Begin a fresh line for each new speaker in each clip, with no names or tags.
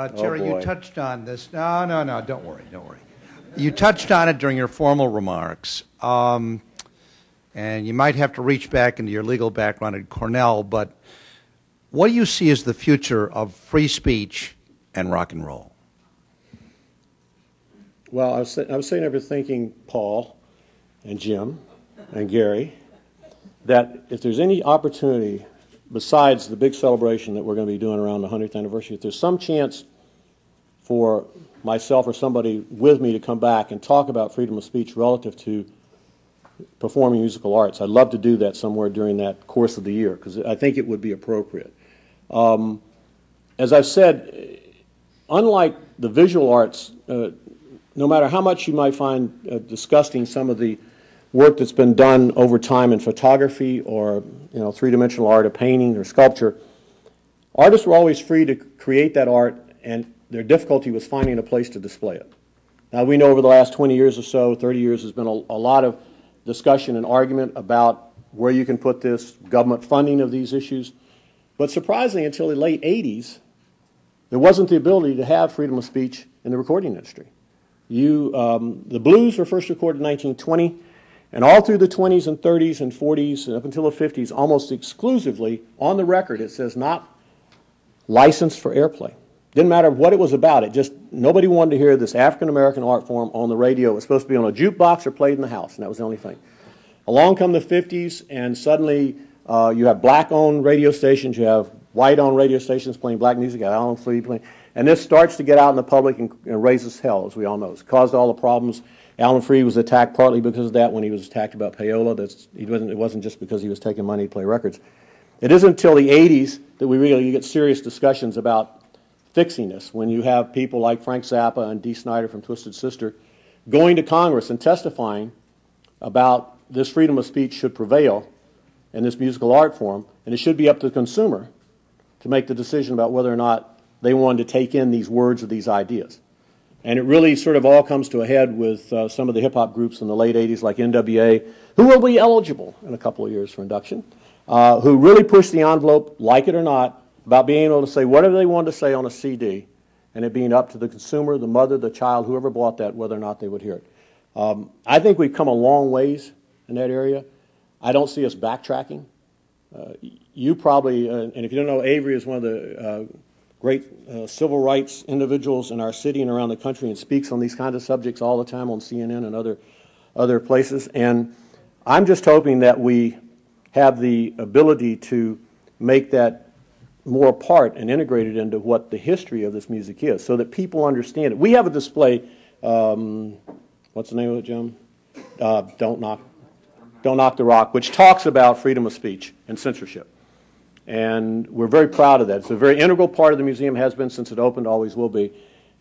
Uh, Terry,
Oh,
you touched on this. No, no, no. Don't worry. Don't worry. You touched on it during your formal remarks, um, and you might have to reach back into your legal background at Cornell. But what do you see as the future of free speech and rock and roll?
Well, I was, I was sitting there thinking, Paul and Jim and Gary, that if there's any opportunity besides the big celebration that we're going to be doing around the 100th anniversary, if there's some chance for myself or somebody with me to come back and talk about freedom of speech relative to performing musical arts, I'd love to do that somewhere during that course of the year because I think it would be appropriate. Um, as I've said, unlike the visual arts, uh, no matter how much you might find uh, disgusting some of the work that's been done over time in photography or you know three-dimensional art, or painting or sculpture, artists were always free to create that art, and their difficulty was finding a place to display it. Now we know over the last 20 years or so, 30 years, there's been a, a lot of discussion and argument about where you can put this, government funding of these issues. But surprisingly, until the late 80s, there wasn't the ability to have freedom of speech in the recording industry. You, um, the blues were first recorded in 1920, and all through the 20s and 30s and 40s and up until the 50s, almost exclusively on the record, it says not licensed for airplay. Didn't matter what it was about. It just nobody wanted to hear this African American art form on the radio. It was supposed to be on a jukebox or played in the house, and that was the only thing. Along come the 50s, and suddenly uh, you have black-owned radio stations, you have white-owned radio stations playing black music, Alan Freed playing, and this starts to get out in the public and, and raises hell, as we all know. It's caused all the problems. Alan Freed was attacked partly because of that when he was attacked about payola. That's, he wasn't, it wasn't just because he was taking money to play records. It isn't until the 80s that we really get serious discussions about fixing this, when you have people like Frank Zappa and Dee Snider from Twisted Sister going to Congress and testifying about this freedom of speech should prevail in this musical art form, and it should be up to the consumer to make the decision about whether or not they wanted to take in these words or these ideas. And it really sort of all comes to a head with uh, some of the hip hop groups in the late 80s, like NWA, who will be eligible in a couple of years for induction, uh, who really pushed the envelope, like it or not, about being able to say whatever they wanted to say on a CD, and it being up to the consumer, the mother, the child, whoever bought that, whether or not they would hear it. Um, I think we've come a long ways in that area. I don't see us backtracking. Uh, you probably, uh, and if you don't know, Avery is one of the uh, great uh, civil rights individuals in our city and around the country and speaks on these kinds of subjects all the time on CNN and other, other places. And I'm just hoping that we have the ability to make that more apart and integrated into what the history of this music is so that people understand it. We have a display, um, what's the name of it, Jim? Uh, Don't Knock don't Knock the Rock, which talks about freedom of speech and censorship. And we're very proud of that. It's a very integral part of the museum, has been since it opened, always will be.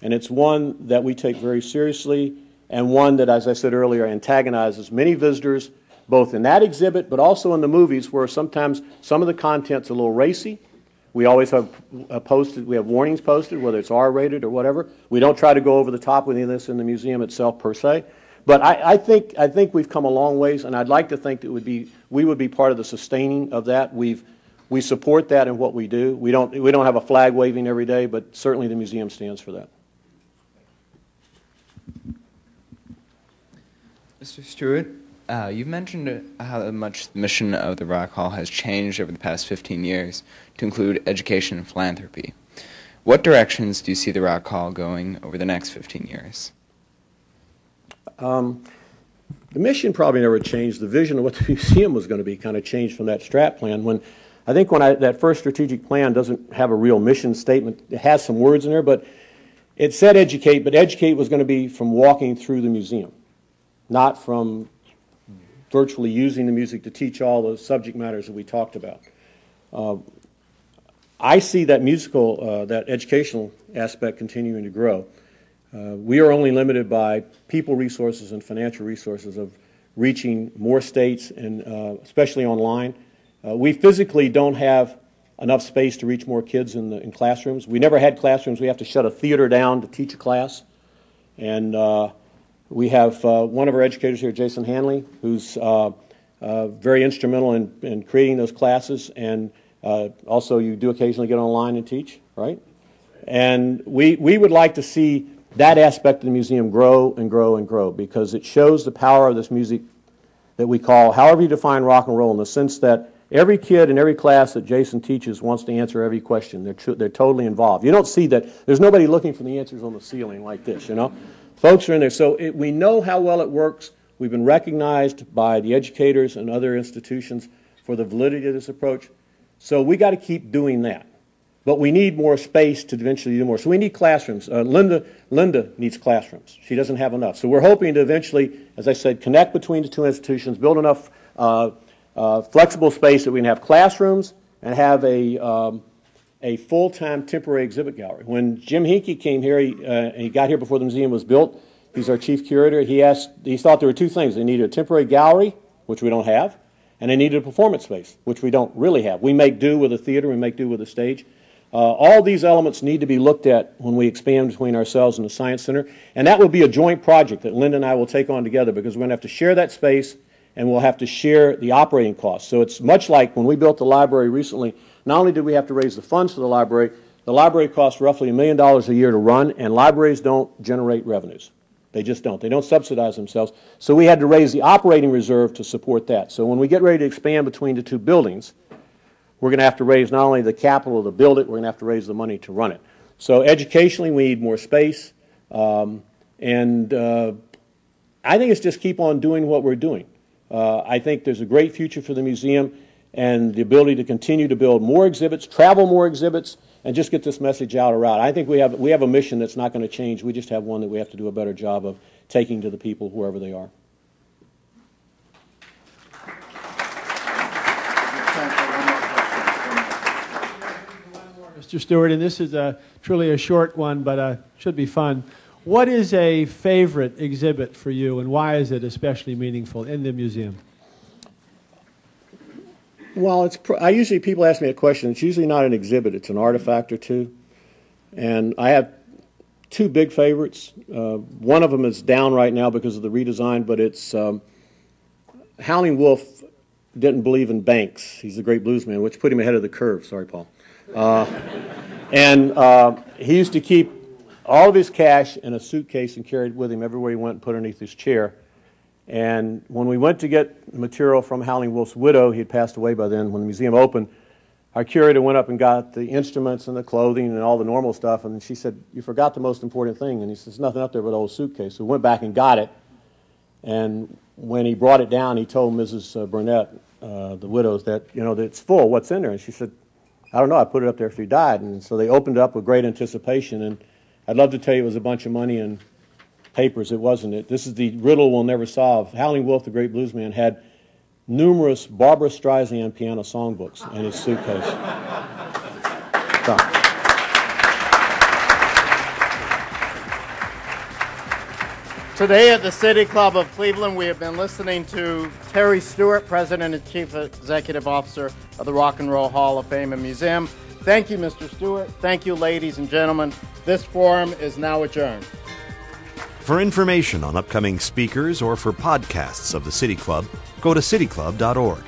And it's one that we take very seriously and one that, as I said earlier, antagonizes many visitors, both in that exhibit but also in the movies, where sometimes some of the content's a little racy. We always have uh, posted, we have warnings posted, whether it's R-rated or whatever. We don't try to go over the top with any of this in the museum itself per se. But I, I, think, I think we've come a long ways, and I'd like to think that would be, we would be part of the sustaining of that. We've, we support that in what we do. We don't, we don't have a flag waving every day, but certainly the museum stands for that.
Mr. Stewart, uh, you've mentioned how much the mission of the Rock Hall has changed over the past 15 years to include education and philanthropy. What directions do you see the Rock Hall going over the next 15 years?
Um, the mission probably never changed. The vision of what the museum was going to be kind of changed from that strat plan. When I think when I, that first strategic plan doesn't have a real mission statement, it has some words in there, but it said educate, but educate was going to be from walking through the museum, not from virtually using the music to teach all the subject matters that we talked about. Uh, I see that musical, uh, that educational aspect continuing to grow. Uh, we are only limited by people resources and financial resources of reaching more states, and uh, especially online. Uh, we physically don't have enough space to reach more kids in, the, in classrooms. We never had classrooms. We have to shut a theater down to teach a class. And uh, we have uh, one of our educators here, Jason Hanley, who's uh, very instrumental in, in creating those classes. And also, you do occasionally get online and teach, right? And we, we would like to see that aspect of the museum grow and grow and grow because it shows the power of this music that we call, however you define rock and roll, in the sense that every kid in every class that Jason teaches wants to answer every question. They're, they're totally involved. You don't see that. There's nobody looking for the answers on the ceiling like this, you know? Folks are in there. So it, we know how well it works. We've been recognized by the educators and other institutions for the validity of this approach. So we got to keep doing that. But we need more space to eventually do more. So we need classrooms. Uh, Linda, Linda needs classrooms. She doesn't have enough. So we're hoping to eventually, as I said, connect between the two institutions, build enough uh, uh, flexible space that we can have classrooms and have a, um, a full-time temporary exhibit gallery. When Jim Henke came here, he, uh, he got here before the museum was built. He's our chief curator. He asked, he thought there were two things. They needed a temporary gallery, which we don't have, and they needed a performance space, which we don't really have. We make do with a theater, we make do with a stage. Uh, all these elements need to be looked at when we expand between ourselves and the Science Center, and that will be a joint project that Linda and I will take on together because we're going to have to share that space and we'll have to share the operating costs. So it's much like when we built the library recently, not only did we have to raise the funds for the library, the library costs roughly a million dollars a year to run, and libraries don't generate revenues. They just don't. They don't subsidize themselves. So we had to raise the operating reserve to support that. So when we get ready to expand between the two buildings, we're going to have to raise not only the capital to build it, we're going to have to raise the money to run it. So educationally, we need more space. Um, and uh, I think it's just keep on doing what we're doing. Uh, I think there's a great future for the museum and the ability to continue to build more exhibits, travel more exhibits, and just get this message out around. I think we have, we have a mission that's not going to change. We just have one that we have to do a better job of taking to the people wherever they are.
Mr. Stewart, and this is a, truly a short one, but uh, should be fun. What is a favorite exhibit for you, and why is it especially meaningful in the museum?
Well, it's. I usually people ask me a question. It's usually not an exhibit. It's an artifact or two, and I have two big favorites. Uh, one of them is down right now because of the redesign, but it's um, Howling Wolf didn't believe in banks. He's a great bluesman, which put him ahead of the curve. Sorry, Paul. Uh, and uh, he used to keep all of his cash in a suitcase and carried with him everywhere he went and put underneath his chair. And when we went to get material from Howling Wolf's widow, he had passed away by then, when the museum opened, our curator went up and got the instruments and the clothing and all the normal stuff. And she said, You forgot the most important thing. And he says, There's Nothing up there but an old suitcase. So we went back and got it. And when he brought it down, he told Mrs. Uh, Burnett, uh, the widows, that, you know, that it's full. What's in there? And she said, I don't know. I put it up there after he died. And so they opened it up with great anticipation. And I'd love to tell you it was a bunch of money and papers. It wasn't. It. This is the riddle we'll never solve. Howling Wolf, the great bluesman, had numerous Barbra Streisand piano songbooks in his suitcase. so.
Today at the City Club of Cleveland, we have been listening to Terry Stewart, President and Chief Executive Officer of the Rock and Roll Hall of Fame and Museum. Thank you, Mr. Stewart. Thank you, ladies and gentlemen. This forum is now adjourned.
For information on upcoming speakers or for podcasts of the City Club, go to cityclub.org.